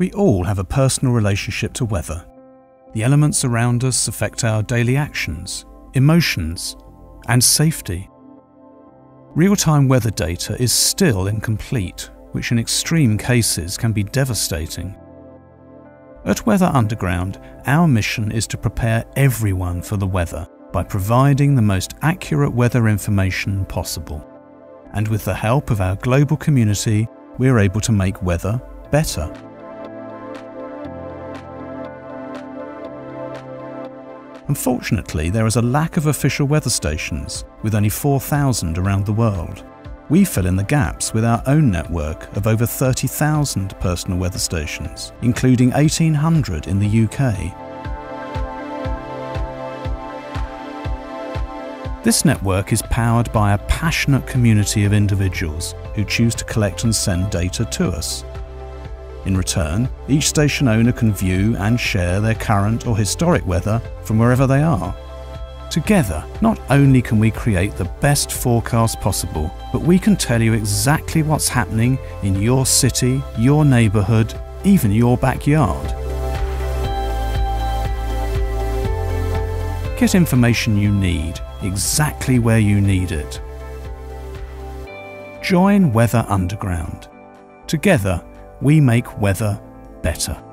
We all have a personal relationship to weather. The elements around us affect our daily actions, emotions, and safety. Real time weather data is still incomplete, which in extreme cases can be devastating. At Weather Underground, our mission is to prepare everyone for the weather by providing the most accurate weather information possible. And with the help of our global community, we are able to make weather better. Unfortunately, there is a lack of official weather stations, with only 4,000 around the world. We fill in the gaps with our own network of over 30,000 personal weather stations, including 1,800 in the UK. This network is powered by a passionate community of individuals who choose to collect and send data to us. In return, each station owner can view and share their current or historic weather from wherever they are. Together, not only can we create the best forecast possible, but we can tell you exactly what's happening in your city, your neighbourhood, even your backyard. Get information you need, exactly where you need it. Join Weather Underground. Together, we make weather better.